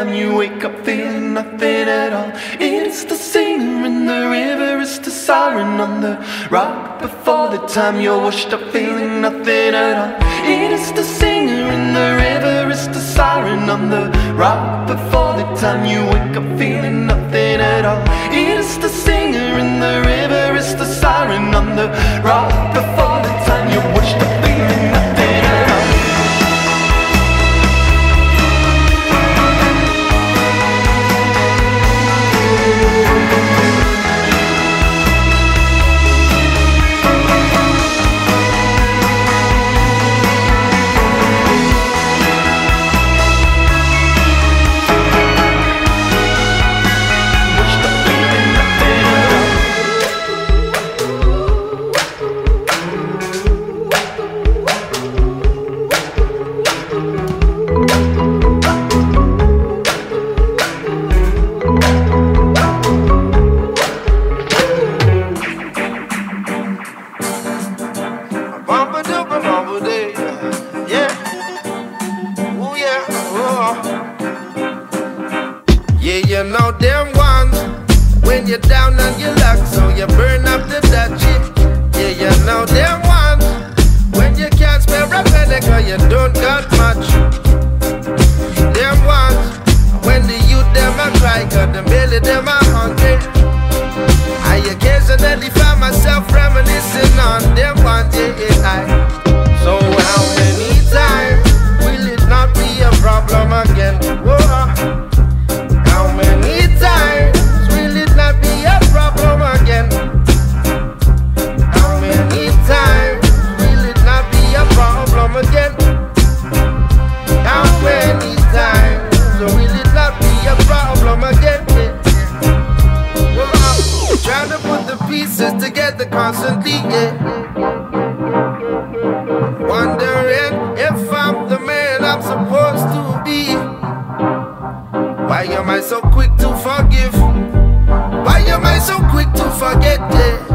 time you wake up feeling nothing at all. It's the singer in the river, it's the siren on the rock. Before the time you're washed up feeling nothing at all. It's the singer in the river, it's the siren on the rock. Before the time you wake up feeling myself reminiscing on them. together constantly, yeah. Wondering if I'm the man I'm supposed to be. Why am I so quick to forgive? Why am I so quick to forget, yeah?